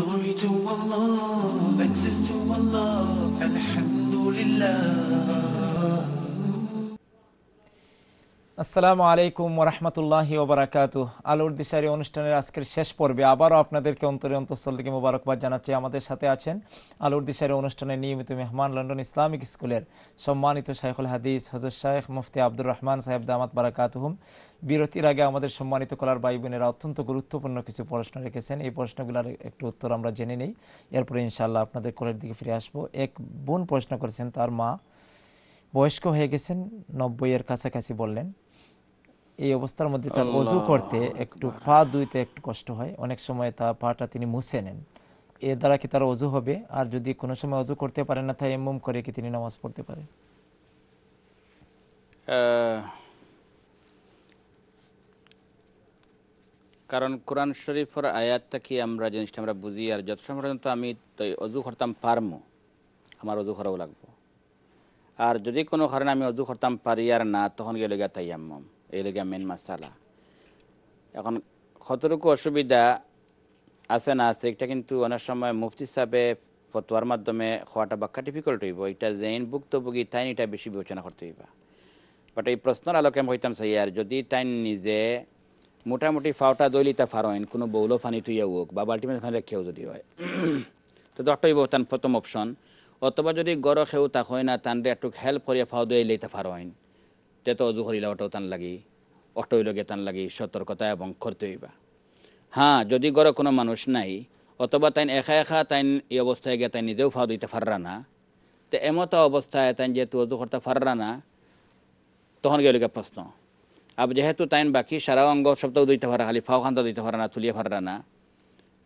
غويت والله أنسست والله الحمد لله. আসসালামু আলাইকুম ওরহমতুল্লাহি ওবরাকাত আলোর দিশারি অনুষ্ঠানের আজকের শেষ পর্বে আবারও আপনাদেরকে অন্তরে অন্তঃস্থল থেকে মোবারকবাদ জানাচ্ছি। আমাদের সাথে আছেন আলোর দিশারি অনুষ্ঠানের নিয়মিত মেহমান লন্ডন ইসলামিক স্কুলের সম্মানিত শাইখুল হাদিস হজরত শাহেখ মুফতি আব্দুর রহমান সাহেব দামাত বারাকাতুহুম বিরতির আগে আমাদের সম্মানিত কলার ভাই বোনেরা অত্যন্ত গুরুত্বপূর্ণ কিছু প্রশ্ন রেখেছেন। এই প্রশ্নগুলোর একটু উত্তর আমরা জেনে নেই। এরপরে ইনশাআল্লাহ আপনাদের কলের দিকে ফিরে আসব। এক বোন প্রশ্ন করেছেন, তার মা বয়স্ক হয়ে গেছেন নব্বইয়ের কাছাকাছি বললেন। এই অবস্থার মধ্যে তার অজু করতে একটু পা দুইতে একটু কষ্ট হয়। অনেক সময় তা পাটা তিনি মুছে নেন। এর দ্বারা কি তার অজু হবে? আর যদি কোনো সময় অজু করতে পারেন না তাই এমম করে কি তিনি নামাজ পড়তে পারে? কারণ কোরআন শরীফের আয়াতটা কি আমরা জিনিসটা আমরা বুঝি? আর যত সময় পর্যন্ত আমি অজু করতাম পারমু আমার অজু করাও লাগবো। আর যদি কোনো কারণে আমি অজু করতাম পারি আর না তখন গেলে গিয়া তাই আম্মম এই লেগে মেন মাসালা। এখন কতটুকু অসুবিধা আছে না আছে, এটা কিন্তু অনেক সময় মুফতি সাহেবে ফতোয়ার মাধ্যমে হওয়াটা বাক্কা ডিফিকাল্ট হইব। এটা জেন ভুক্তভোগী তাই এটা বেশি বিবেচনা করতে হইবা। বাট এই প্রশ্নের আলোকে আমি হইতাম সাই আর যদি তাই নিজে মোটামুটি ফাওটা দলিতা ফারইন কোনো বৌলো ফানি তুইয়া হোক বা বাল্টিমেট ফানি রেখেও যদি হয়। তো দরটা হইব প্রথম অপশন অথবা যদি গড় খেউ তাক হয় না তানরে একটু হেল্প করিয়া ফাও দিয়ে লইতে ফারইন তে তো অজু করিলা অটো তান লাগি অটোই লগে তান লাগি সতর্কতা এবং করতে হইবা। হ্যাঁ যদি গড়ে কোনো মানুষ নাই, অথবা তাই একা একা তাই এই অবস্থায় গিয়ে তাই নিজেও ফাও দিতে পাররা না, তো এমতো অবস্থায় তাই যেহেতু অজু করতে পাররা না, তখন গেল প্রশ্ন। আর যেহেতু তাই বাকি সারা অঙ্গ সপ্তাহ দিতে পারে খালি ফাও খান্তা দিতে পারে না, তুলিয়ে পারে না,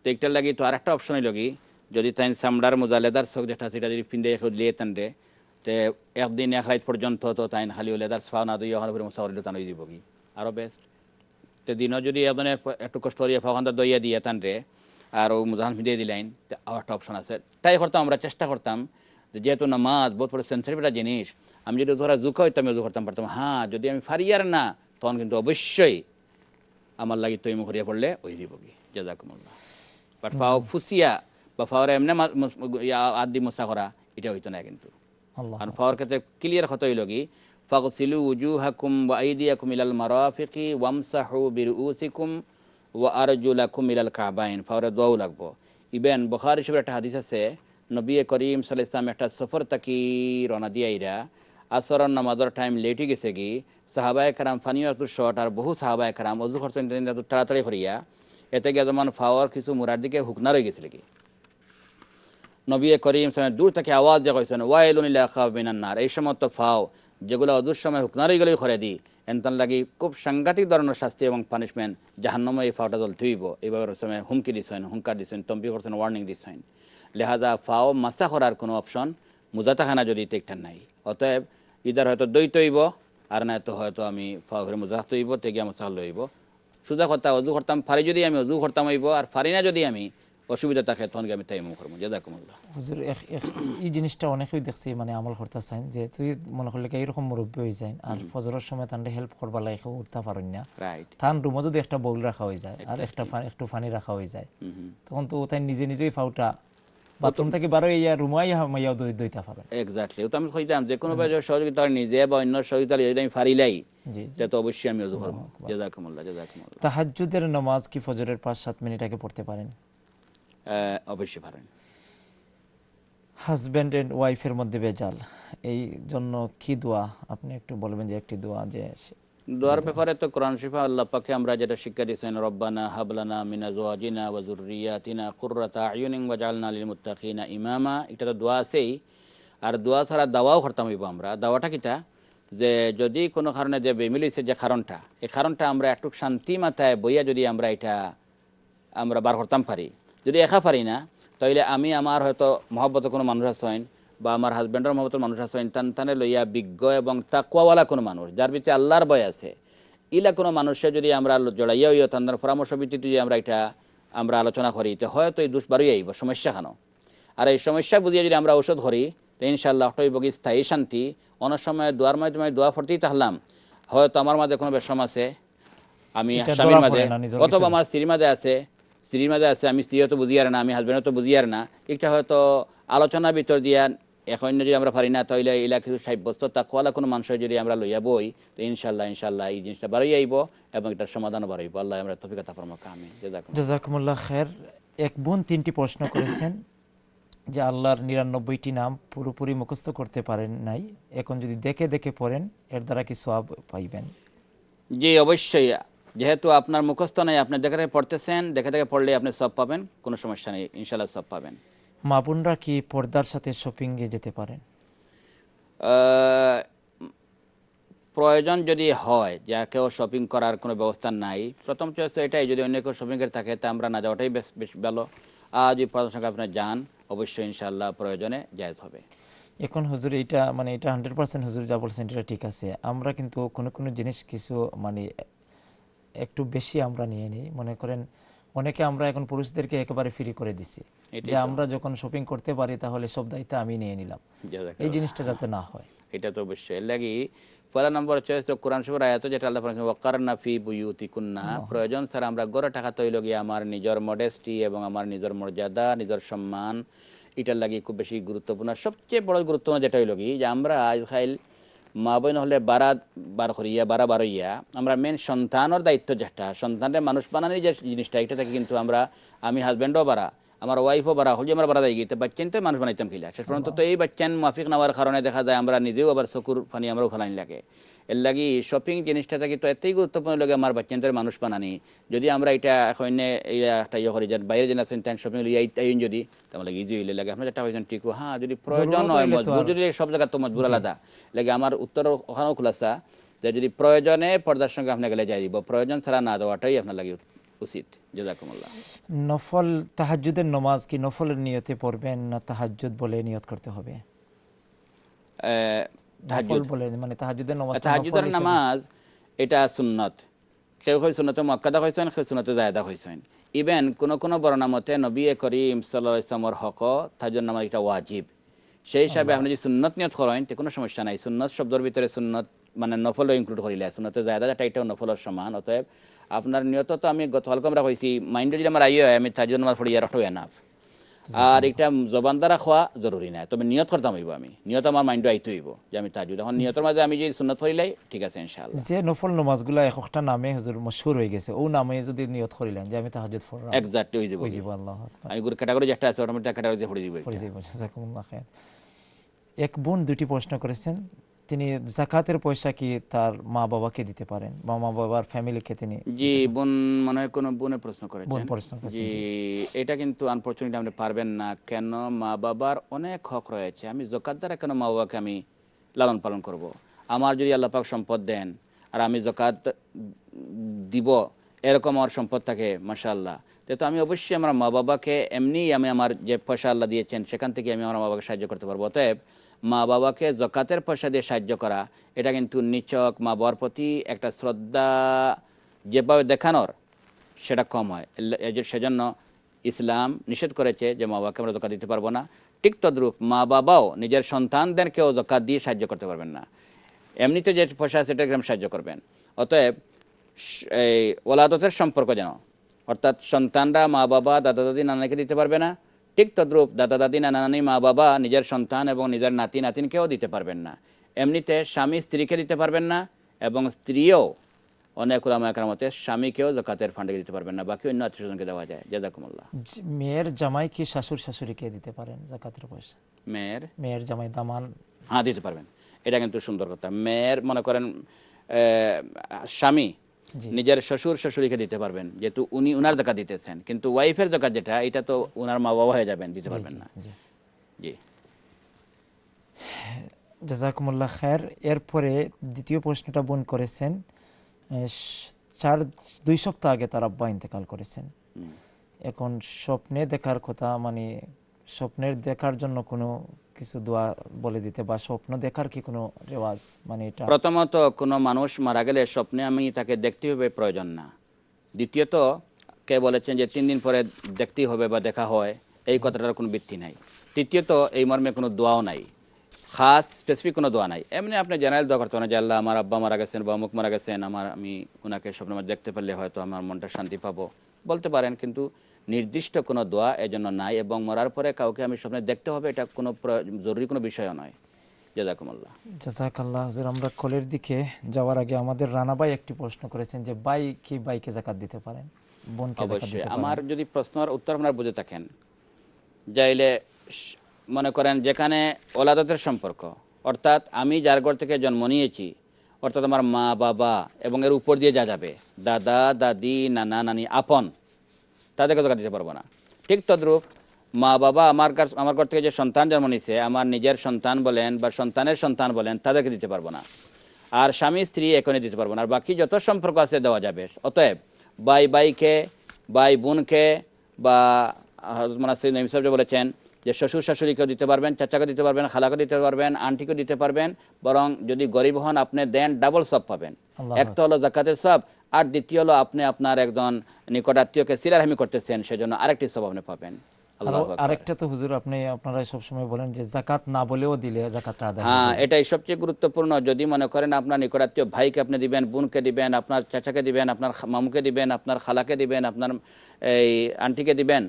তো একটার লাগি তো আর একটা অপশন লগি যদি তাই চামড়ার মোজা লেদার চোখ যেটা সেটা যদি পিন্ধে লিয়ে টানতে তে একদিন এক রাত পর্যন্ত তো তাই খালি লেদার ফাও না দিয়ে ওখানে মুসাফরিল টান দিব কি? আরও বেস্ট তে দিনও যদি এজনে একটু কষ্ট করিয়া ফাও খান্তা দইয়া দিয়ে টানতে আর ও মুজাহান ফিরিয়ে দিলেন তো আর একটা অপশন আছে। তাই করতাম আমরা চেষ্টা করতাম যেহেতু নামাজ বহুত বড় সেন্সিটিভ একটা জিনিস আমি যদি ধরা জুকা হইতাম জু করতাম পারতাম হ্যাঁ যদি আমি ফারিয়ার না তখন কিন্তু অবশ্যই আমার লাগি তৈম করিয়া পড়লে ওই দিব কি? জাজাকুমুল্লাহ। বাট ফাও ফুসিয়া বা ফাওয়ার এমনি আদি মশা করা এটা হইতো না কিন্তু। আর ফাওয়ার ক্ষেত্রে ক্লিয়ার কথা হইল কি? ফাগসিলু উজুহাকুম ওয়া আইদিয়াকুম ইলাল মারাফিকি ওয়ামসাহু বিরউসিকুম ওয়া আরজুলাকুম ইলাল কাবাইন। ফাওয়ারে দোয়াও লাগবো। ইবেন বুখারী শরীফের একটা হাদিস আছে, নবী করিম সাল্লাল্লাহু ইসলাম একটা সফর তাকি রওনা দিয়াইরা আসরন নামাজের টাইম লেটে গেছে কি, সাহাবায়ে কারাম ফানিও একটু শর্ট আর বহু সাহাবায়ে কারাম অজু একটু তাড়াতাড়ি ফরিয়া এতে গিয়ে যেমন ফাওয়ার কিছু মুরার দিকে হুকনা রয়ে গেছিল কি। নবী করিম সালাম, দূর থেকে আওয়াজ দিয়ে কইছেন ওয়াইলুনিল্লাহ মিনান্নার এই সমস্ত ফাও, যেগুলো অদূর সময় হুকনারি গেলেই করে দিই। এনতান লাগি খুব সাংঘাতিক ধরনের শাস্তি এবং পানিশমেন্ট জাহান্নমে এই ফাওটা জল থইব এইভাবে সময় হুমকি দিছেন, হুঙ্কার দিছেন, তম্পি করছেন ওয়ার্নিং দিছেন। লেহাজা ফাও মাসা করার কোনো অপশন মুজাতাখানা যদি টেকটান নাই। অতএব ইদার হয়তো দৈত হইব, আর না তো হয়তো আমি ফাও ঘরে মুজাহাত হইব তেগিয়া মশা লইব সুজা কথা অজু করতাম, ফারি যদি আমি অজু করতাম হইব, আর ফারি না যদি আমি অসুবিধা থাকে তখন আমি তাই মুখ করব। জাদাকুমুল্লাহ হুজুর এই জিনিসটা অনেকেই দেখছি মানে আমল করতে চান যে তুই মনে করলে কি এইরকম মুরব্বী হয়ে যায় আর ফজরের সময় তান্ডে হেল্প করবা লাগে উঠতে পারেন না। থান রুমও যদি একটা বউল রাখা হয়ে যায় আর একটা একটু ফানি রাখা হয়ে যায় তখন তো তাই নিজে নিজেই ফাউটা। বাথরুম থেকে বারো ইয়া রুমাই মাইয়াও দই দইতে পারেন। এক্স্যাক্টলি তো আমি কইতাম যে কোনো ভাই সহযোগিতা নিজে বা অন্য সহযোগিতা যদি আমি ফারিলাই সে তো অবশ্যই আমি অজু করব। জাজাকুমুল্লাহ জাজাকুমুল্লাহ। তাহাজ্জুদের নামাজ কি ফজরের পাঁচ সাত মিনিট আগে পড়তে পারেন? অবশ্যই পারেন। হাজব্যান্ড এন্ড ওয়াইফের মধ্যে বেজাল। এই জন্য কি দোয়া? আপনি একটু বলবেন যে একটি দোয়া যে দোয়ার ব্যাপারে তো কোরআন শিফা আল্লাহ পাকে আমরা যেটা শিক্ষা দিয়েছেন রব্বানা হাবলানা মিনা জোয়াজিনা ওয়া যুররিয়াতিনা কুররাতা আয়ুনিন ওয়াজআলনা লিল মুত্তাকিনা ইমামা। এটা তো দোয়া আছেই। আর দোয়া ছাড়া দাওয়াও করতাম হইব আমরা। দাওয়াটা কিটা? যে যদি কোনো কারণে যে বেমিলিছে যে কারণটা এই কারণটা আমরা একটু শান্তি মাথায় বইয়া যদি আমরা এটা আমরা বার করতাম পারি। যদি একা পারি না তাইলে আমি আমার হয়তো মহব্বত কোনো মানুষ আছেন বা আমার হাজব্যান্ডের মহব্বতের মানুষ আছেন টান টানে লইয়া বিজ্ঞ এবং তাকুয়াওয়ালা কোনো মানুষ যার ভিতরে আল্লাহর ভয় আছে ইলা কোনো মানুষে যদি আমরা জড়াইয়া হইয়া তাদের পরামর্শ ভিত্তিতে যদি আমরা এটা আমরা আলোচনা করি তো হয়তো এই দুষ বাড়িয়ে আইব সমস্যা খানো আর এই সমস্যা বুঝিয়ে যদি আমরা ঔষধ করি তো ইনশাল্লাহ অটই বগি স্থায়ী শান্তি অনেক সময় দোয়ার মাধ্যমে দোয়া ফরতেই থাকলাম হয়তো আমার মাঝে কোনো বেশম আছে আমি স্বামীর মাঝে অথবা। আমার স্ত্রীর মাঝে আছে স্ত্রীর মাঝে আছে আমি স্ত্রীও তো বুঝি আর না আমি হাজবেন্ডও তো বুঝি আর না। একটা হয়তো আলোচনার ভিতর দিয়া এখন যদি আমরা পারি না তাহলে এলা কিছু সাব্যস্ত তাকওয়ালা কোনো মানুষের যদি আমরা লইয়া বই তো ইনশাল্লাহ ইনশাল্লাহ এই জিনিসটা বাড়াই আইব এবং এটার সমাধানও বাড়াইব আল্লাহ আমরা তফিকতা পরামর্শ আমি জাজাকুম জাজাকুমুল্লাহ। খের এক বোন তিনটি প্রশ্ন করেছেন যে আল্লাহর নিরানব্বইটি নাম পুরোপুরি মুখস্থ করতে পারেন নাই। এখন যদি দেখে দেখে পড়েন এর দ্বারা কি সব পাইবেন? জি অবশ্যই। যেহেতু আপনার মুখস্থ নাই আপনি দেখে দেখে পড়তেছেন দেখে দেখে পড়লে আপনি সব পাবেন কোনো সমস্যা নেই ইনশাল্লাহ সব পাবেন। মা বোনরা কি পর্দার সাথে শপিংয়ে যেতে পারেন? প্রয়োজন যদি হয় যা কেউ শপিং করার কোনো ব্যবস্থা নাই প্রথম চয়েস তো এটাই যদি অন্য কেউ শপিংয়ের থাকে তা আমরা না যাওয়াটাই বেশ বেশ ভালো। আর যদি পড়াশোনার সঙ্গে আপনি যান অবশ্যই ইনশাল্লাহ প্রয়োজনে জায়জ হবে। এখন হুজুর এটা মানে এটা হান্ড্রেড পার্সেন্ট হুজুর যা বলছেন এটা ঠিক আছে। আমরা কিন্তু কোনো কোনো জিনিস কিছু মানে একটু বেশি আমরা নিয়ে নিই। মনে করেন অনেকে আমরা এখন পুরুষদেরকে একেবারে ফ্রি করে দিছি। যে আমরা যখন শপিং করতে পারি তাহলে সব দায়িত্ব আমি নিয়ে নিলাম। এই জিনিসটা যাতে না হয়। এটা তো অবশ্যই। এর লাগি পয়লা নম্বর চয়েস তো কোরআন শরীফের আয়াত যেটা আল্লাহ বলেছেন ওয়াকারনা ফি বুয়ুতিকুন্না। প্রয়োজন স্যার আমরা গড়ে টাকা তৈল গিয়ে আমার নিজের মডেস্টি এবং আমার নিজের মর্যাদা নিজের সম্মান এটার লাগি খুব বেশি গুরুত্বপূর্ণ। সবচেয়ে বড় গুরুত্বপূর্ণ যেটা হইল কি যে আমরা আজ খাইল মা বোন হলে বারা বার করিয়া, বারা বারইয়া, আমরা মেন সন্তানের দায়িত্ব যেটা। সন্তানের মানুষ বানানোর যে জিনিসটা, এটা থাকে কিন্তু আমরা, আমি হাজব্যান্ডও বাড়া আমার ওয়াইফও বাড়া হল আমরা বাড়া দায়। গিয়ে বাচ্চান তো মানুষ বানাইতাম কিলা? শেষ পর্যন্ত তো এই বাচ্চান মাফিক নেওয়ার কারণে দেখা যায় আমরা নিজেও আবার চকুর ফানি আমরাও ফেলানি লাগে। এর লাগি শপিং জিনিসটা থাকি তো এতই গুরুত্বপূর্ণ লাগে আমার বাচ্চাদের মানুষ বানানি। যদি আমরা এটা এখন একটা ইয়ে করি যে বাইরে যেন আছেন তেন শপিং আইন যদি তাহলে ইজি হইলে লাগে। আপনার যেটা হয়েছেন ঠিক হ্যাঁ যদি প্রয়োজন হয় মজবুর যদি সব জায়গা তো মজবুর আলাদা। লাগে আমার উত্তর ওখানেও খোলাসা যে যদি প্রয়োজনে পর্দার সঙ্গে আপনি গেলে যাই দিব। প্রয়োজন ছাড়া না দেওয়াটাই আপনার লাগে উচিত। জাজাকুমুল্লাহ। নফল তাহাজ্জুদের নমাজ কি নফলের নিয়তে পড়বেন না তাহাজ্জুদ বলে নিয়ত করতে হবে? বলে মানে তাহাজ্জুদের নামাজ তাহাজুদের নামাজ এটা সুন্নত। কেউ হয় সুন্নতে মক্কাদা হয়েছেন কেউ সুন্নতে জায়দা হয়েছেন ইভেন কোন কোন বর্ণনা মতে নবী করিম সাল্লাহ ইসলামর হক তাহাজুর নামাজ এটা ওয়াজিব। সেই হিসাবে আপনি যদি সুন্নত নিয়ত করেন তো কোনো সমস্যা নাই। সুন্নত শব্দের ভিতরে সুন্নত মানে নফলও ইনক্লুড করিলে সুন্নতে জায়দা যেটা এটাও নফলের সমান অতএব আপনার নিয়ত তো আমি গতকালকে আমরা কইছি মাইন্ডে যদি আমার আইও হয় আমি তাহাজুর নামাজ পড়ি আর এনাফ আর এটা জবান দ্বারা খোয়া জরুরি নাই। তবে নিয়ত করতাম হইব আমি। নিয়ত আমার মাইন্ড আইতে হইব যে আমি তাজুদ এখন নিয়তের মাঝে আমি যদি সুন্নত করিলাই ঠিক আছে ইনশাআল্লাহ। যে নফল নামাজগুলা একটা নামে হুজুর মশহুর হয়ে গেছে ও নামে যদি নিয়ত করিলেন যে আমি তাহাজ্জুদ পড়লাম এক্সাক্ট হয়ে যাব ওই জীব আল্লাহ আমি গুরু ক্যাটাগরি যেটা আছে অটোমেটিক ক্যাটাগরিতে পড়ে দিব পড়ে যাইব জাযাকুমুল্লাহ খাইর এক বোন দুটি প্রশ্ন করেছেন। তিনি জাকাতের পয়সা কি তার মা বাবাকে দিতে পারেন? বা মা বাবার ফ্যামিলিকে তিনি জি বোন মনে হয় কোনো বোনে প্রশ্ন করেছেন। বোন প্রশ্ন জি এটা কিন্তু আনফরচুনেটলি আপনি পারবেন না। কেন? মা বাবার অনেক হক রয়েছে। আমি জকাত দ্বারা কেন মা বাবাকে আমি লালন পালন করব। আমার যদি আল্লাহ পাক সম্পদ দেন আর আমি জকাত দিব এরকম আমার সম্পদ থাকে মাশাআল্লাহ। তো আমি অবশ্যই আমার মা বাবাকে এমনি আমি আমার যে পয়সা আল্লাহ দিয়েছেন সেখান থেকে আমি আমার মা বাবাকে সাহায্য করতে পারব। অতএব মা বাবাকে জকাতের পয়সা দিয়ে সাহায্য করা, এটা কিন্তু নিচক মা বাবার প্রতি একটা শ্রদ্ধা যেভাবে দেখানোর, সেটা কম হয়। সেজন্য ইসলাম নিষেধ করেছে যে মা বাবাকে আমরা জকাত দিতে পারব না। ঠিক তদ্রুপ মা বাবাও নিজের সন্তানদেরকেও জকাত দিয়ে সাহায্য করতে পারবেন না। এমনিতে যে পয়সা আছে সেটাকে সাহায্য করবেন। অতএব এই ওলাদতের সম্পর্ক যেন, অর্থাৎ সন্তানরা মা বাবা দাদা দাদি নানাকে দিতে পারবে না ঠিক তদ্রুপ দাদা দাদি নানা নানি মা বাবা নিজের সন্তান এবং নিজের নাতি নাতিনকেও দিতে পারবেন না। এমনিতে স্বামী স্ত্রীকে দিতে পারবেন না এবং স্ত্রীও অনেক ওলামায়ার মতে স্বামীকেও জাকাতের ফান্ডে দিতে পারবেন না। বাকি অন্য আত্মীয়স্বজনকে দেওয়া যায়। জাজাকুমুল্লাহ মেয়ের জামাই কি শাশুড় শাশুড়িকে দিতে পারেন জাকাতের পয়সা? মেয়ের? মেয়ের জামাই দামান? হ্যাঁ দিতে পারবেন। এটা কিন্তু সুন্দর কথা। মেয়ের মনে করেন স্বামী নিজের শ্বশুর শাশুড়িকে দিতে পারবেন যেহেতু উনি উনার জাকাত দিতেছেন। কিন্তু ওয়াইফের জাকাত যেটা এটা তো উনার মা বাবা হয়ে যাবেন দিতে পারবেন না। জি। জি। জাজাকুমুল্লাহ খায়ের। এরপরে দ্বিতীয় প্রশ্নটা বোন করেছেন চার দুই সপ্তাহ আগে তার আব্বা ইন্তেকাল করেছেন। এখন স্বপ্নে দেখার কথা মানে স্বপ্নের দেখার জন্য কোনো কিছু দোয়া বলে দিতে বা স্বপ্ন দেখার কি কোনো রেওয়াজ? মানে এটা প্রথমত, কোনো মানুষ মারা গেলে স্বপ্নে আমি তাকে দেখতে হবে প্রয়োজন না। দ্বিতীয়ত, কে বলেছেন যে তিন দিন পরে দেখতেই হবে বা দেখা হয়, এই কথাটার কোনো ভিত্তি নাই। তৃতীয়ত, এই মর্মে কোনো দোয়াও নাই। খাস স্পেসিফিক কোনো দোয়া নাই। এমনি আপনি জেনারেল দোয়া করতে পারেন যে, আল্লাহ, আমার আব্বা মারা গেছেন বা অমুক মারা গেছেন, আমার আমি ওনাকে স্বপ্নের মধ্যে দেখতে পারলে হয়তো আমার মনটা শান্তি পাবো। বলতে পারেন, কিন্তু নির্দিষ্ট কোনো দোয়া এজন্য নাই এবং মরার পরে কাউকে আমি স্বপ্নে দেখতে হবে এটা কোনো জরুরি কোনো বিষয় নয়। জাজাকুমুল্লাহ। জাজাকাল্লাহ হুজুর আমরা কলের দিকে যাওয়ার আগে আমাদের রানা ভাই একটি প্রশ্ন করেছেন যে ভাই কি ভাইকে জাকাত দিতে পারেন? বোনকে জাকাত অবশ্যই। দিতে পারেন? আমার যদি প্রশ্নের উত্তর আপনারা বুঝে থাকেন যাইলে মনে করেন যেখানে ওলাদতের সম্পর্ক অর্থাৎ আমি যার ঘর থেকে জন্ম নিয়েছি অর্থাৎ আমার মা বাবা এবং এর উপর দিয়ে যা যাবে দাদা দাদি নানা নানি আপন তাদেরকে টাকা দিতে পারব না। ঠিক তদ্রূপ মা বাবা আমার কাছ আমার ঘর থেকে যে সন্তান জন্ম নিছে আমার নিজের সন্তান বলেন বা সন্তানের সন্তান বলেন তাদেরকে দিতে পারব না। আর স্বামী স্ত্রী এখনই দিতে পারব না। আর বাকি যত সম্পর্ক আছে দেওয়া যাবে। অতএব বাই বাইকে বাই বোনকে বা হজরত মানাসির নঈম সাহেব বলেছেন যে শ্বশুর শাশুড়িকেও দিতে পারবেন চাচাকে দিতে পারবেন খালাকে দিতে পারবেন আন্টিকেও দিতে পারবেন বরং যদি গরিব হন আপনি দেন ডাবল সব পাবেন। এক তো হলো জাকাতের সব আর দ্বিতীয় হলো আপনি আপনার একজন নিকটাত্মীয়কে সিলারহামি করতেছেন সেজন্য আরেকটি সব আপনি পাবেন। আরেকটা তো হুজুর আপনি আপনারা সবসময় বলেন যে জাকাত না বলেও দিলে জাকাতটা আদায় হ্যাঁ এটাই সবচেয়ে গুরুত্বপূর্ণ। যদি মনে করেন আপনার নিকটাত্মীয় ভাইকে আপনি দিবেন বোনকে দিবেন আপনার চাচাকে দিবেন আপনার মামুকে দিবেন আপনার খালাকে দিবেন আপনার এই আন্টিকে দিবেন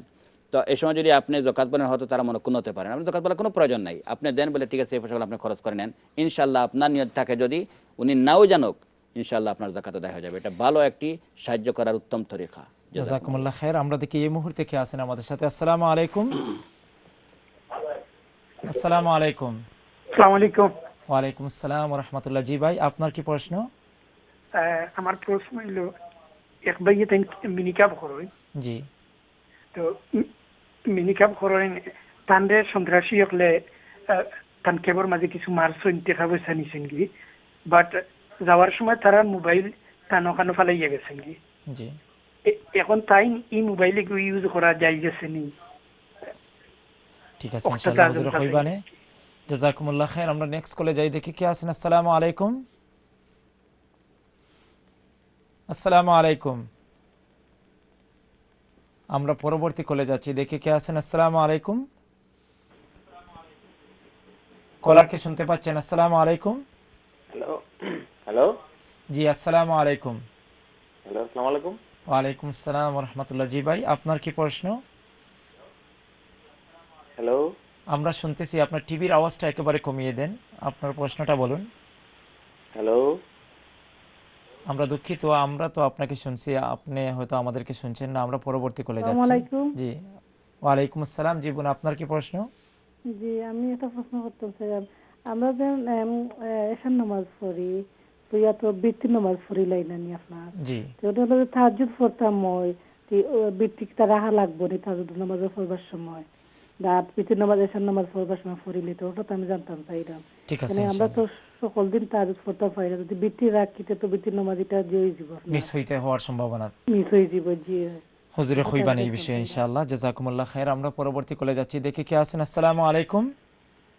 তো এই সময় যদি আপনি জকাত বলেন হয়তো তারা মনে কোনো হতে পারেন আপনি জকাত বলার কোনো প্রয়োজন নাই। আপনি দেন বলে ঠিক আছে এই পয়সাগুলো আপনি খরচ করে নেন। ইনশাল্লাহ আপনার নিয়ত থাকে যদি উনি নাও জানুক ইনশাল্লাহ আপনার জাকাত আদায় হয়ে যাবে। এটা ভালো একটি সাহায্য করার উত্তম তরিকা। জাজাকুমুল্লাহ খায়ের আমরা দেখি এই মুহূর্তে কে আছেন আমাদের সাথে। আসসালামু আলাইকুম। আসসালামু আলাইকুম। আসসালামু আলাইকুম। ওয়ালাইকুম আসসালাম রহমতুল্লাহ। জি ভাই আপনার কি প্রশ্ন? আহ, আমার প্রশ্ন হইল এক ভাইয়ে তাই মিনিকাপ করই জি। তো মিনিকাপ করই তানরে সন্ত্রাসী হলে তান কেবর মাঝে কিছু মারছইন টাকা পয়সা নিছেন কি? বাট যাওয়ার সময় তারা মোবাইল তান ওখানে ফালাইয়া গেছেন কি এখন তাই এই মোবাইলে ইউজ করা যাই গেছে নি। ঠিক আছে ইনশাআল্লাহ হুজুর জাজাকুমুল্লাহ খায়ের আমরা নেক্সট কলে যাই দেখি কে আছেন। আসসালামু আলাইকুম। আসসালামু আলাইকুম। আমরা পরবর্তী কলে যাচ্ছি দেখি কে আছেন। আসসালামু আলাইকুম। কলারকে শুনতে পাচ্ছেন? আসসালামু আলাইকুম। হ্যালো হ্যালো জি আসসালামু আলাইকুম। হ্যালো আসসালামু আলাইকুম। ওয়ালাইকুম আসসালাম রহমতুল্লাহ। জি ভাই আপনার কি প্রশ্ন? হ্যালো আমরা শুনতেছি আপনার টিভির আওয়াজটা একেবারে কমিয়ে দেন। আপনার প্রশ্নটা বলুন। হ্যালো আমরা দুঃখিত আমরা তো আপনাকে শুনছি আপনি হয়তো আমাদেরকে শুনছেন না আমরা পরবর্তী কলে আসসালামু যাচ্ছি। আলাইকুম। জি। ওয়ালাইকুম আসসালাম জি বোন আপনার কি প্রশ্ন? জি আমি একটা প্রশ্ন করতে চাইলাম আমরা যে এশার নামাজ পড়ি ইয়া তো নামাজ লাইনানি আপনার। জি। তো ওটা হলো তাহাজ্জুদ পড়তাম মই বৃত্তিটা রাখা লাগবো নি তাহাজ্জুদ নামাজ পড়বার সময়। নামাজ নামাজ পড়বার সময় তো ওটা তো আমি জানতাম ঠিক আছে মানে আমরা তো সকল দিন তাহাজ্জুদ পড়তে পারি না যদি বৃত্তি রাখিতে তো নামাজ এটা যে যাব মিস হইতে হওয়ার সম্ভাবনা। মিস হয়ে যাব জি। হুজুরে এই বিষয়ে ইনশাআল্লাহ। জাজাকুমুল্লাহ খায়ের আমরা পরবর্তী কলে যাচ্ছি। দেখি কে আছেন। আসসালামু আলাইকুম।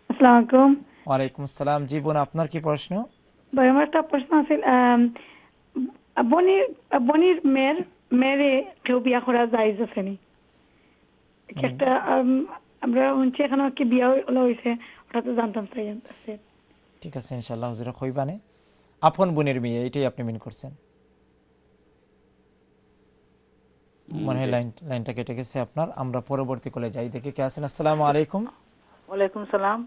আসসালামু আলাইকুম। ওয়ালাইকুম আসসালাম। জি বোন আপনার কি প্রশ্ন? কেউ বিয়া করা জায়েজ আছে নি কি একটা আম, আমরা শুনছি এখানে কি বিয়া হলো হয়েছে ওটা তো জানতাম চাই আছে ঠিক আছে ইনশাআল্লাহ হুজুরে আপন বোনের মেয়ে এটাই আপনি মিন করছেন? মনে হয় লাইন লাইনটা কেটে গেছে আপনার। আমরা পরবর্তী কলে যাই দেখি কে আছেন। আসসালামু আলাইকুম। ওয়ালাইকুম সালাম।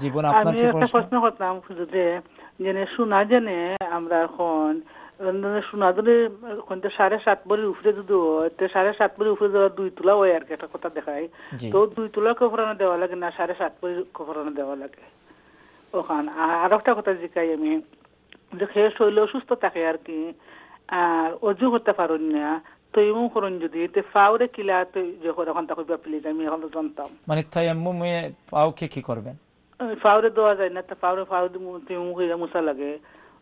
জীবন আপনার কি একটা প্রশ্ন? প্রশ্ন করতাম যে জেনে শোনা জেনে আমরা এখন শোনা সাড়ে সাত উপরে যদি সাড়ে সাত উপরে দেওয়া দুই তোলা হয় আর কি একটা কথা দেখায়। তো দুই তোলা কফরানো দেওয়া লাগে না সাড়ে সাত কফরানো দেওয়া লাগে। ওখান আর একটা কথা জিকাই আমি যে খেয়ে শরীর অসুস্থ থাকে আর কি আর অজু করতে পারুন না তো এমন করুন যদি তো ফাউরে কিলা যখন তাকে প্লিজ আমি এখন জানতাম। মানে পাওকে কি করবেন? ফাউরে দেওয়া যায় না তা ফাউরে ফাউ মুখে মুসা লাগে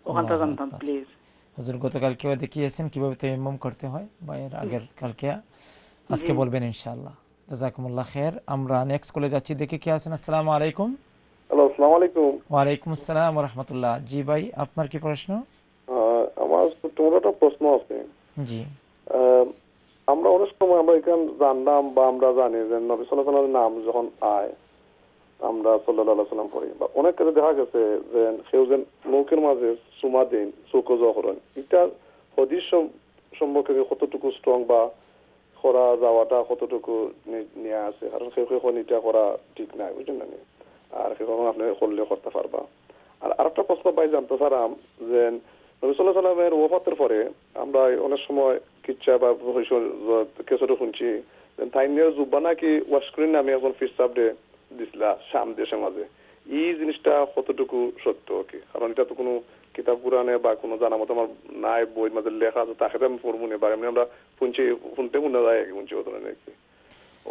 ওখানটা জানতাম প্লিজ হুজুর গতকালকেও দেখিয়েছেন কীভাবে করতে হয় বা এর আগের কালকে আজকে বলবেন ইনশাআল্লাহ জাজাকুমুল্লাহ খের আমরা নেক্সট কলে যাচ্ছি দেখি কে আছেন আসসালামু আলাইকুম হ্যালো আসসালামু আলাইকুম ওয়ালাইকুম আসসালাম রহমতুল্লাহ জি ভাই আপনার কি প্রশ্ন আহ, আমার তোমার একটা প্রশ্ন আছে জি আহ, আমরা অনেক সময় আমরা এখানে জানলাম বা আমরা জানি যে নবী সাল্লাহ নাম যখন আয় আমরা সাল্লাহ সাল্লাম পড়ি বা অনেক ক্ষেত্রে দেখা গেছে যে সেও যে নৌকের মাঝে সুমা দিন চৌকো জহরণ, এটা হদিস সম- সম্পর্কে কতটুকু স্ট্রং বা করা যাওয়াটা কতটুকু নি- নিয়ে আছে কারণ সেই এটা করা ঠিক নাই বুঝলেন নি? আর সেখন আপনি করলে করতে পারবা আর আরেকটা প্রশ্ন পাই জানতে চারাম যে নবী সাল্লামের ওফাতের পরে আমরা অনেক সময় কিচ্ছা বা কেসরে শুনছি, যে তাইনের জুব্বা নাকি ওয়াশক্রিন নামে এখন ফিরসাব ডে দিছিলা শাম দেশের মাঝে এই জিনিসটা কতটুকু সত্য কি? কারণ এটা তো কোনো কিতাব পুরাণে বা কোনো জানা মতো আমার নাই বই মাঝে লেখা আছে তাকে আমি পড়ব না বা এমনি আমরা শুনছি শুনতে মনে যায় শুনছি ও ধরনের কি।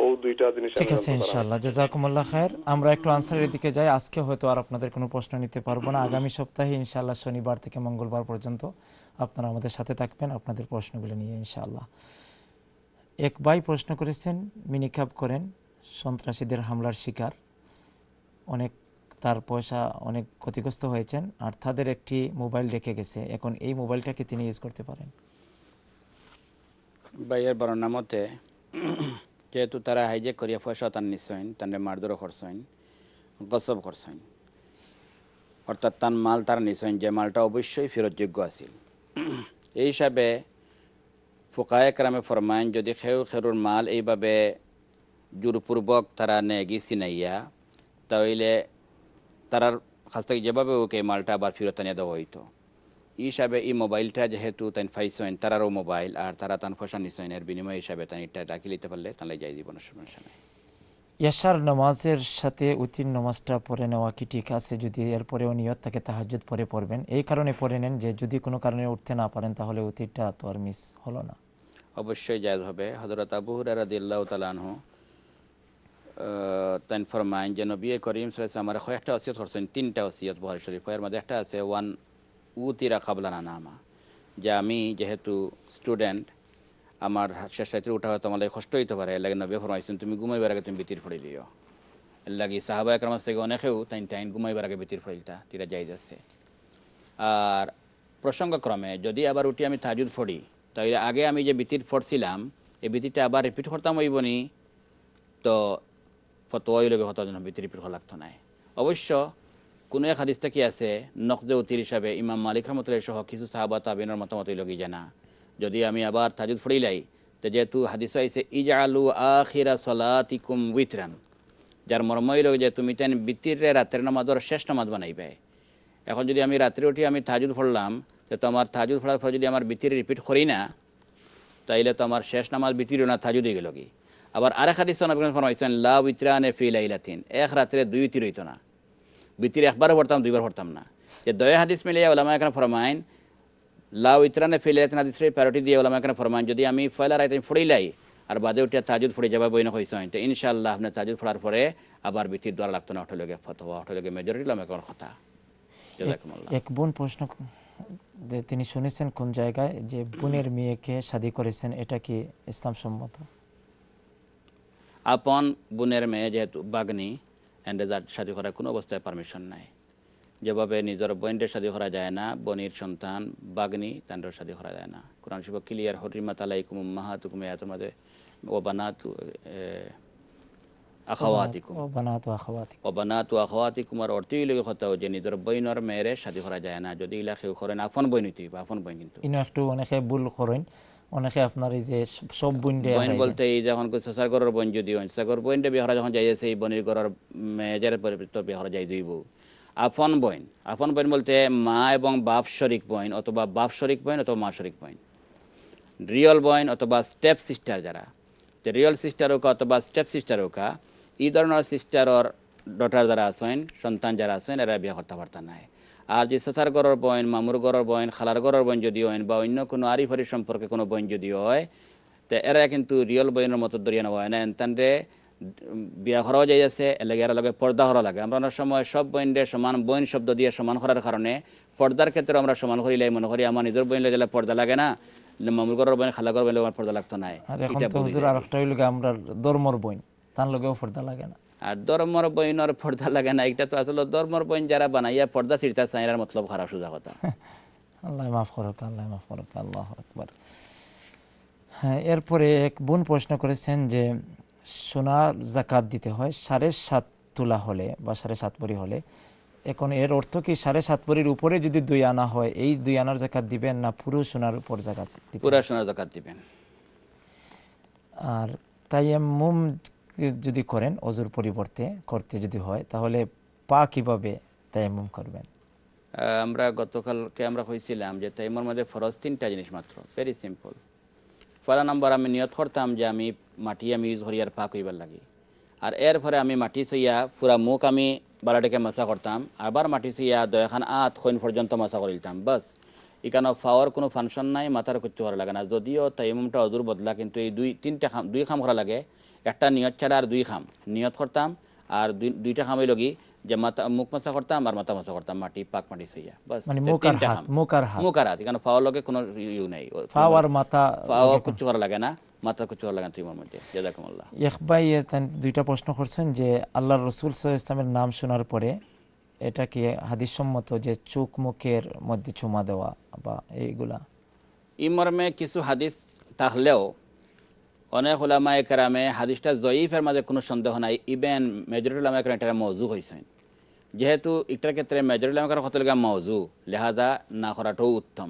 ও দুইটা জিনিস ঠিক আছে ইনশাআল্লাহ জাজাকুমুল্লাহ খায়ের আমরা একটু আনসারের দিকে যাই আজকে হয়তো আর আপনাদের কোনো প্রশ্ন নিতে পারব না। আগামী সপ্তাহে ইনশাআল্লাহ শনিবার থেকে মঙ্গলবার পর্যন্ত আপনারা আমাদের সাথে থাকবেন আপনাদের প্রশ্নগুলো নিয়ে ইনশাআল্লাহ। এক ভাই প্রশ্ন করেছেন মিনিকাপ করেন। সন্ত্রাসীদের হামলার শিকার। অনেক তার পয়সা অনেক ক্ষতিগ্রস্ত হয়েছেন, আর তাদের একটি মোবাইল রেখে গেছে। এখন এই মোবাইলটাকে তিনি ইউজ করতে পারেন। বাইয়ের বর্ণনা মতে যেহেতু তারা হাইজেক করিয়া পয়সা তার নিশ্চয় তান্ডে মারধর করছেন গসব করছেন অর্থাৎ তার মাল তার নিশ্চয় যে মালটা অবশ্যই ফেরতযোগ্য আছিল। এই হিসাবে ফোকায় ক্রামে ফরমাইন যদি খেউ খেরুর মাল এইভাবে জোরপূর্বক তারা নেগি চিনাইয়া তাহলে তারার কাছ থেকে যেভাবে ওকে মালটা আবার ফেরত আনিয়ে দেওয়া হইতো। এই হিসাবে এই মোবাইলটা যেহেতু তাই ফাইসইন তারারও মোবাইল আর তারা তান ফসা নিশ্চয় এর বিনিময় হিসাবে তাই এটা রাখি লিতে পারলে তাহলে যাই জীবনের সমস্যা নেই। ইয়াশার নামাজের সাথে উতির নামাজটা পড়ে নেওয়া কি ঠিক আছে? যদি এরপরেও নিয়ত থাকে তাহাজ্জুদ পরে পড়বেন। এই কারণে পড়ে নেন যে যদি কোনো কারণে উঠতে না পারেন তাহলে উতিরটা তো আর মিস হলো না। অবশ্যই জায়জ হবে। হজরত আবু হুরারা দিল্লাহ তালানহ ফরমাইন যে নবী করিম সাল্লাল্লাহু আমার কয়েকটা ওসিয়ত করছেন, তিনটা ওসিয়ত বহার শরীফ। এর মধ্যে একটা আছে, ওয়ান উতিরা কাবলানা নামা যে আমি যেহেতু স্টুডেন্ট, আমার শেষ রাত্রে উঠা হয়তো আমার কষ্ট হইতে পারে, এর লাগে নবী ফরমাইছেন, তুমি ঘুমাইবার আগে তুমি বিতির ফড়ি দিও এর লাগি সাহাবা একরামাস থেকে অনেকেও তাইন টাইন ঘুমাইবার আগে বিতির ফড়িলটা তিরা যাইজ আছে। আর প্রসঙ্গক্রমে যদি আবার উঠি আমি তাজুদ ফড়ি তাহলে আগে আমি যে বিতির ফড়ছিলাম এই বিতিরটা আবার রিপিট করতাম হইবনি। তো ফতোয়াই লগে হতো যেন বিতির রিপিট লাগতো নাই। অবশ্য কোনো এক হাদিসটা কি আছে নকজে উতির হিসাবে ইমাম মালিক রহমতুল্লাহ সহ কিছু সাহাবা তাবিনের মতামত লগি জানা। যদি আমি আবার তাজুদ ফড়িলাই তো যেহেতু হাদিস আইসে ইজালু আখিরা সলাতিকুম উইতরান যার মর্ম হইল যে তুমি তেন বিতিরে রাতের নামাজের শেষ নামাজ বানাইবে। এখন যদি আমি রাত্রে উঠি আমি তাজুদ পড়লাম তো তোমার তাজুদ পড়ার পর যদি আমার বিতির রিপিট করি না, তাইলে তো আমার শেষ নামাজ বিতিরও না তাজুদই গেল কি? আবার আরেক হাদিস নবীন ফরমাইছেন, লা উইত্রানে ফি লাইলাতিন। এক রাত্রে দুই তির হইতো না। বিতির একবারও পড়তাম, দুইবার পড়তাম না। যে দয়া হাদিস মিলিয়া ওলামা এখানে ফরমাইন, লা উইত্রানে ফি লাইলাতিন হাদিসের প্যারোটি দিয়ে ওলামা এখানে ফরমাইন, যদি আমি ফয়লা রাইতে ফড়িলাই আর বাদে উঠিয়া তাজুদ ফড়ে যাবা বইন হইছেন তো ইনশাআল্লাহ আপনি তাজুদ ফড়ার পরে আবার বিতির দ্বারা লাগতো না, অটলগে ফতোয়া, অটলগে মেজরিটি ওলামা এখানে কথা। এক বোন প্রশ্ন তিনি শুনেছেন কোন জায়গায় যে বোনের মেয়েকে শাদী করেছেন, এটা কি ইসলাম সম্মত আপন বোনের মেয়ে যেহেতু বাগনি এন্ডেজার শাদী করার কোনো অবস্থায় পারমিশন নাই। যেভাবে নিজের বোনদের শাদী করা যায় না বনির সন্তান বাগনি তাদের শাদী করা যায় না। কোরআন শিব ক্লিয়ার হরিমাত আলাইকুম মাহাতুকুম তোমাদের ও বানাতু আখাওয়াতিকুম। ও বানাত আখাওয়াতিকুম। আর অর্থই লেগে কথা যে নিজের বইনর মেয়েরে শাদী করা যায় না। যদি ইলা কেউ করেন আপন বই নিতে আপন বই কিন্তু। একটু অনেকে ভুল করেন। অনেকে আপনার এই যে সব- সব বোন বলতে এই যখন সাসার ঘরের বইন যদি হয় সাসার বইনটা বিহারা যখন যাইছে এই বনির ঘরের মেয়েদের পরিবর্তিত বিহারা যাই যাইব আপন বইন আপন বইন বলতে মা এবং বাপ শরিক বইন অথবা বাপ শরিক বইন অথবা মা শরিক বইন। রিয়েল বইন অথবা স্টেপ সিস্টার যারা যে রিয়েল সিস্টার হোক অথবা স্টেপ সিস্টার হোক এই ধরনের সিস্টারর ডটার যারা আছেন সন্তান যারা আছেন এরা বিয়া করতে পারতা নাই। আর যে সাসার গড়ের বইন মামুর গড়ের বইন খালার গড়ের বইন যদি হয় বা অন্য কোনো আরিফারি সম্পর্কে কোনো বইন যদি হয় তো এরা কিন্তু রিয়েল বইনের মতো দরিয়া নেওয়া হয় না। এনতানরে বিয়া করাও যাই আছে এলাকা এর লগে পর্দা করা লাগে। আমরা অনেক সময় সব বইনরে সমান বইন শব্দ দিয়ে সমান করার কারণে পর্দার ক্ষেত্রে আমরা সমান করিলে মনে করি আমার নিজের বইন গেলে পর্দা লাগে না মামুর গড়ের বইন খালা গড়ের বইন আমার পর্দা লাগতো না আর এখন তো হুজুর আর একটা হইল আমরা ধর্মর বইন তার লগেও পর্দা লাগে না। আর ধর্মর বইনর পর্দা লাগে না এটা তো আসলে ধর্মর বইন যারা বানাইয়া পর্দা ছিড়তা চাইরার মতলব খারাপ সোজা কথা। আল্লাহ মাফ করুক আল্লাহ মাফ করুক আল্লাহ আকবার। হ্যাঁ এরপরে এক বোন প্রশ্ন করেছেন যে সোনার জাকাত দিতে হয় সাড়ে সাত তোলা হলে বা সাড়ে সাত ভরি হলে। এখন এর অর্থ কি সাড়ে সাত ভরির উপরে যদি দুই আনা হয় এই দুই আনার জাকাত দিবেন না পুরো সোনার উপর জাকাত দিবেন? পুরা সোনার জাকাত দিবেন। আর তাইয়াম্মুম যদি করেন, অজুর পরিবর্তে করতে যদি হয়, তাহলে পা কীভাবে তাইয়াম্মুম করবেন? আমরা গতকালকে আমরা কইছিলাম যে তাইমর মধ্যে ফরজ তিনটা জিনিস মাত্র ভেরি সিম্পল পয়লা নাম্বার আমি নিয়ত করতাম যে আমি মাটি আমি ইউজ করি আর পাক হইবার লাগি। আর এর পরে আমি মাটি সইয়া পুরা মুখ আমি বালাটাকে মাসা করতাম, আবার মাটি সইয়া দয়াখান আত খৈন পর্যন্ত মাসা করিতাম বাস। এখানে ফাওয়ার কোনো ফাংশন নাই, মাথার করতে করা লাগে না। যদিও তাইমুমটা অজুর বদলা, কিন্তু এই দুই, তিনটা খাম, দুই খাম করা লাগে। একটা নিয়ত ছাড়া আর দুই খাম। নিয়ত করতাম আর দুই- দুইটা খামই লগি যে মাথা মুখ মাসা করতাম আর মাথা মাসা করতাম মাটি পাক মাটি সইয়া। বাস মানে মুখ আর হাত, খাম। মুখ আর হাত। মুখ আর হাত এখানে ফাওয়ার লগে কোনো ইউ নাই। আর মাথা কিছু করা লাগে না মাথা কিছু করা লাগে না মধ্যে। জাজাকুমুল্লাহ। ইকবাই দুইটা প্রশ্ন করছেন যে আল্লাহ রসুল সাল্লাল্লাহু আলাইহি ইসলামের নাম শোনার পরে এটা কি হাদিস সম্মত যে চোখ মুখের মধ্যে চুমা দেওয়া বা এইগুলা। এই মর্মে কিছু হাদিস থাকলেও অনেক ওলামা একরামে হাদিসটা জয়ীফের মাঝে কোনো সন্দেহ নাই। ইভেন মেজরিটি ওলামা একরাম এটা মৌজু হয়েছেন যেহেতু এটার ক্ষেত্রে মেজরিটি ওলামা একরাম কত লগা মৌজু লেহাজা না করাটাও উত্তম।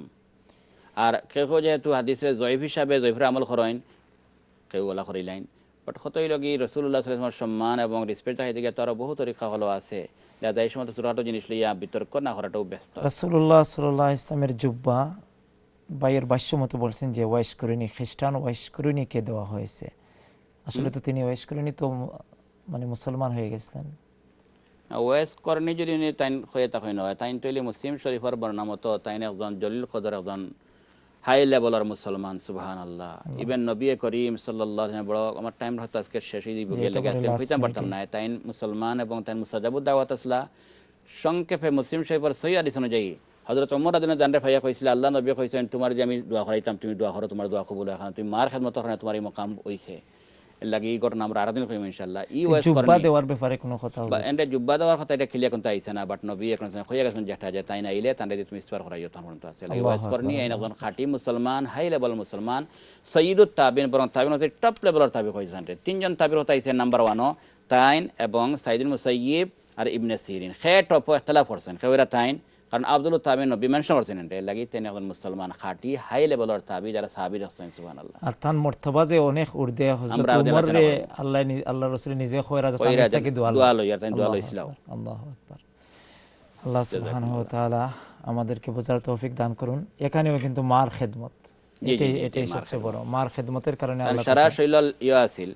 আর কেউ যেহেতু হাদিসে জয়ীফ হিসাবে জয়ীফের আমল করেন, কেউ ওলা করিলাইন বাট কতই লগি রসুল্লাহ সাল্লামের সম্মান এবং রেসপেক্ট দিকে তারও বহু তরিকা হলো আছে। লেহাজা এই সময় ছোটখাটো জিনিস লইয়া বিতর্ক না করাটাও ব্যস্ত। রাসূলুল্লাহ সাল্লাল্লাহু আলাইহি ইসলামের জুব্বা বাইয়ের ভাষ্য মতো বলছেন যে ওয়াইশ করিনি খ্রিস্টান ওয়াইশ করিনিকে দেওয়া হয়েছে। আসলে তো তিনি ওয়াইশ করিনি তো মানে মুসলমান হয়ে গেছিলেন ওয়েস করনি যদি নি তাইন হয়ে থাকেন হয় তাইন তৈলি মুসলিম শরীফর বর্ণনা মতো তাইন একজন জলিল কদর একজন হাই লেভেলের মুসলমান সুবহান আল্লাহ। ইভেন নবী করিম সাল্লাহ বড় আমার টাইম হয়তো আজকে শেষ হয়ে দিব গেলে আজকে হইতাম পারতাম না তাইন মুসলমান এবং তাইন মুসাজাবুদ দাওয়াত আসলা। সংক্ষেপে মুসলিম শরীফর সই আদিস অনুযায়ী হজরত ওমর আদিন জানরে ভাইয়া কইছিল আল্লাহ নবী কইছেন তোমার যে আমি দোয়া করাইতাম তুমি দোয়া করো তোমার দোয়া কবুল এখন তুমি মার খেদমত করে তোমার এই মকাম হইছে। লাগি এই ঘটনা আমরা আরাদিন কইম ইনশাআল্লাহ। ই ওয়েস জুব্বা দেওয়ার ব্যাপারে কোনো কথা বা হবে এন্ডে জুব্বা দেওয়ার কথা এটা ক্লিয়ার কিন্তু আইছে না বাট নবী এখন হয়ে গেছেন যেটা যে তাই না আইলে তান্ডে তুমি ইস্তার করাইও তখন পর্যন্ত আছে। লাগে ওয়াজ করনি আইন একজন খাঁটি মুসলমান হাই লেভেল মুসলমান সঈদুত তাবিন বরং তাবিন হচ্ছে টপ লেভেলের তাবি কইছেন তিনজন তাবির হতে আইছে নাম্বার ওয়ানও তাইন এবং সাইদুল মুসাইয়িব আর ইবনে সিরিন। খে টপ ইখতিলাফ করছেন। কেউরা তাইন? কারণ আব্দুল তাবিন নবী মেনশন করছেন এটা লাগি তিনি একজন মুসলমান খাঁটি হাই লেভেলের তাবি যারা সাহাবী রাখছেন সুবহানাল্লাহ। আর মর্তবা যে অনেক উর্দে হযরত উমর রে আল্লাহ আল্লাহ রাসূল নিজে খয়রা তাকে দোয়া দোয়া লই, আর তাই দোয়া লইছিলাও। আল্লাহু আকবার। আল্লাহ সুবহানাহু ওয়া তাআলা আমাদেরকে বোঝার তৌফিক দান করুন। এখানেও কিন্তু মার খেদমত। এটাই এটাই সবচেয়ে বড়। মার খেদমতের কারণে আল্লাহ সারা ইয়ে আছিল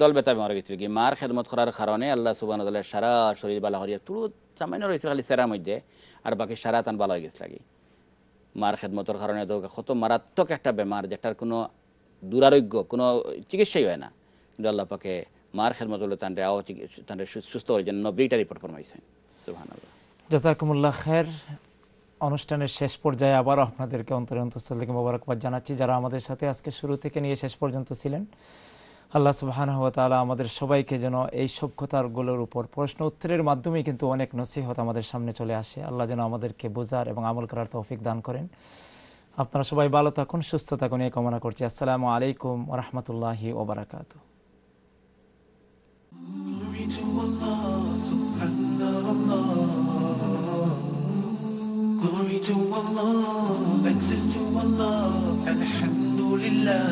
দল বেতা মরে গেছিল কি মার খেদমত করার কারণে আল্লাহ সুবাহ সারা শরীর বালা হরিয়া তুরু সামান্য রয়েছে খালি সেরা মধ্যে। আর বাকি সারা তান বালা হয়ে গেছে লাগে। মার খেদমতের কারণে তো কত মারাত্মক একটা বেমার, যেটার কোনো দুরারোগ্য, কোনো চিকিৎসাই হয় না। কিন্তু আল্লাহ পাকে মার হলে তান্ডে আও তান্ডে সুস্থ হয়ে যেন নব্বইটা রিপোর্ট ফরমাইছে সুবাহান আল্লাহ জাজাকুমুল্লাহ খের অনুষ্ঠানের শেষ পর্যায়ে আবারও আপনাদেরকে অন্তরে অন্তঃস্থল থেকে মোবারকবাদ জানাচ্ছি, যারা আমাদের সাথে আজকে শুরু থেকে নিয়ে শেষ পর্যন্ত ছিলেন। আল্লাহ সুবহানাহু ওয়া তাআলা আমাদের সবাইকে যেন এই সভ্যতারগুলোর উপর প্রশ্ন উত্তরের মাধ্যমেই কিন্তু অনেক নসিহত আমাদের সামনে চলে আসে। আল্লাহ যেন আমাদেরকে বোঝার এবং আমল করার তৌফিক দান করেন। আপনারা সবাই ভালো থাকুন সুস্থ থাকুন এই কামনা করছি। আসসালামু আলাইকুম রহমতুল্লাহি ওবরাকাতু Glory to Allah, to Allah, alhamdulillah.